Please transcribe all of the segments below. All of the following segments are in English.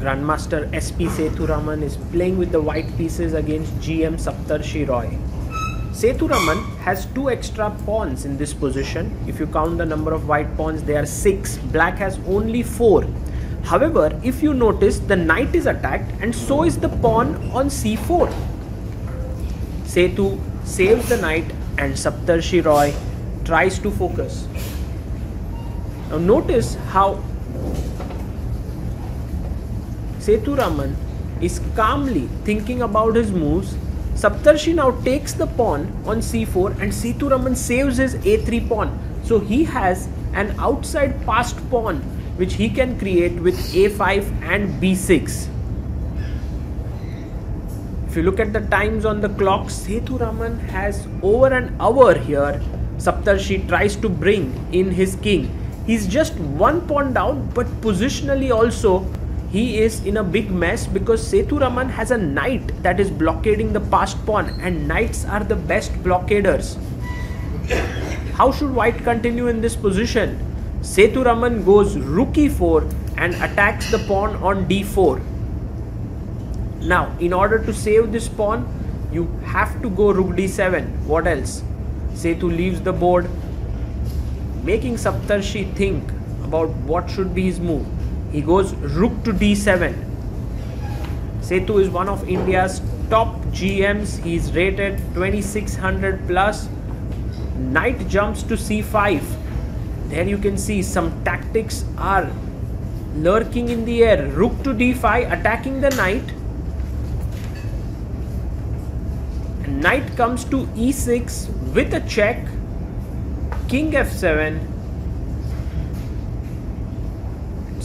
Grandmaster SP Sethuraman is playing with the white pieces against GM Saptarshi Roy. Sethuraman has two extra pawns in this position. If you count the number of white pawns, they are six. Black has only four. However, if you notice, the knight is attacked and so is the pawn on c4. Sethu saves the knight and Saptarshi Roy tries to focus. Now notice how Sethuraman is calmly thinking about his moves. Saptarshi now takes the pawn on c4 and Sethuraman saves his a3 pawn. So he has an outside passed pawn which he can create with a5 and b6. If you look at the times on the clock, Sethuraman has over an hour here. Saptarshi tries to bring in his king. He's just one pawn down, but positionally also he is in a big mess because Sethuraman has a knight that is blockading the passed pawn and knights are the best blockaders. How should white continue in this position? Sethuraman goes rook e4 and attacks the pawn on d4. Now, in order to save this pawn, you have to go rook d7. What else? Sethu leaves the board, making Saptarshi think about what should be his move. He goes rook to d7. Sethu is one of India's top GMs. He is rated 2600 plus. Knight jumps to c5. There you can see some tactics are lurking in the air. Rook to d5 attacking the knight knight comes to e6 with a check king f7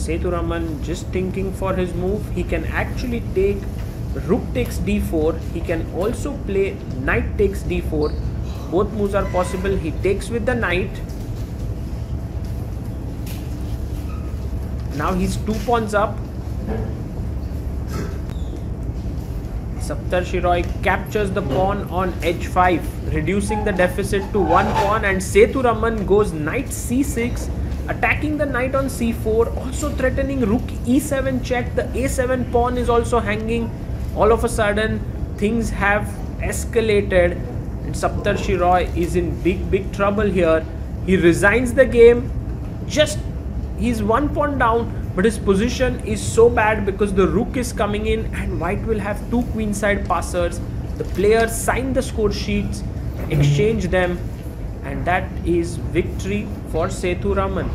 Sethuraman just thinking for his move he can actually take rook takes d4 he can also play knight takes d4 both moves are possible. He takes with the knight. Now he's two pawns up. Saptarshi Roy captures the pawn on h5, reducing the deficit to one pawn and Sethuraman goes knight c6, attacking the knight on c4, also threatening rook e7 check. The a7 pawn is also hanging. All of a sudden, things have escalated and Saptarshi Roy is in big, big trouble here. He resigns the game. Just, he's one pawn down but his position is so bad because the rook is coming in and white will have two queenside passers the players sign the score sheets exchange them and that is victory for Sethuraman